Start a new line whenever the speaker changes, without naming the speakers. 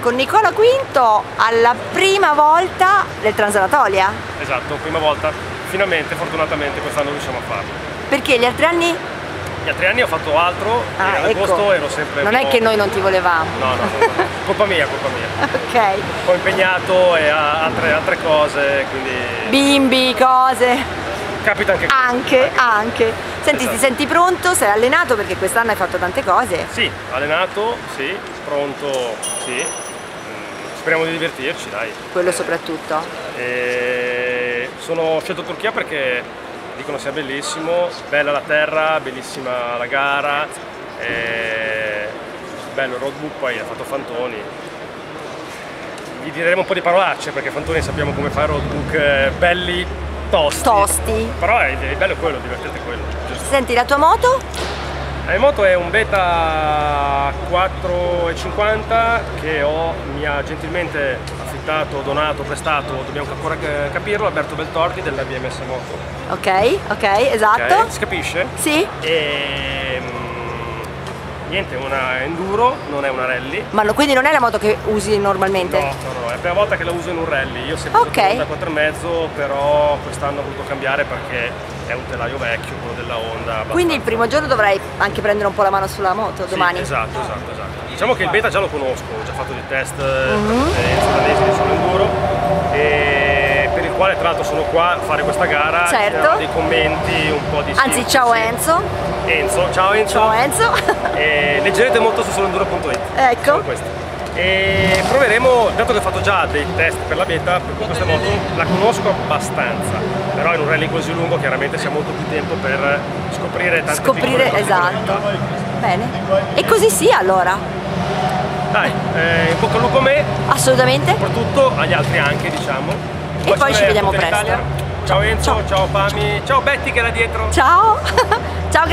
con Nicola Quinto alla prima volta del Transanatolia.
Esatto, prima volta, finalmente, fortunatamente quest'anno riusciamo a farlo.
Perché gli altri anni?
Gli altri anni ho fatto altro
Ah,
e ad
ecco.
agosto ero sempre
Non è che noi non ti volevamo.
No, no, colpa mia, colpa mia.
ok.
Po' impegnato e altre, altre cose, quindi
Bimbi, cose.
capita anche
Anche, anche. Senti,
Esatto.
ti senti pronto? Sei allenato perché quest'anno hai fatto tante cose.
Sì, allenato, sì, pronto, sì. Speriamo di divertirci, dai.
Quello soprattutto.
E sono scelto Turchia perché dicono sia bellissimo, bella la terra, bellissima la gara, bello il roadbook, poi ha fatto Fantoni. Gli diremo un po' di parolacce perché Fantoni sappiamo come fare roadbook eh, belli tosti.
Tosti.
Però è, è bello quello, divertente quello, giusto.
Senti, la tua moto?
La mia moto è un Beta 450 che ho, mi ha gentilmente affittato, donato, prestato, dobbiamo ancora ca- capirlo, Alberto Beltorti della BMS Moto.
Ok, ok, esatto.
Ok? Si capisce?
Sì?
E niente, è una enduro, non è una rally.
Ma no- quindi non è la moto che usi normalmente?
No, no, no, è la prima volta che la uso in un rally. Io sempre
Ok.
usato Honda 4,5, però quest'anno ho voluto cambiare perché è un telaio vecchio, quello della Honda.
Quindi il primo giorno dovrai anche prendere un po' la mano sulla moto
Sì,
domani.
esatto, esatto, esatto. Diciamo che il beta già lo conosco, ho già fatto dei test
Mhm.
uh sudanesi di solo enduro e per il quale tra l'altro sono qua a fare questa gara,
Certo.
dei commenti, un po' di
Anzi,
sì,
ciao
sì.
Enzo.
Enzo, ciao Enzo.
Ciao Enzo.
E leggerete molto su soloenduro.it.
Ecco.
E proveremo, dato che ho fatto già dei test per la beta, per questa moto la conosco abbastanza, però in un rally così lungo chiaramente c'è molto più tempo per scoprire tante
Scoprire,
piccole
esatto. Bene. E così sia allora.
Dai, eh, in bocca al lupo a me,
Assolutamente.
soprattutto agli altri anche diciamo. Un
poi ci vediamo presto.
Ciao Enzo,
Ciao.
ciao Pami, ciao Betty che era dietro.
Ciao. Ciao.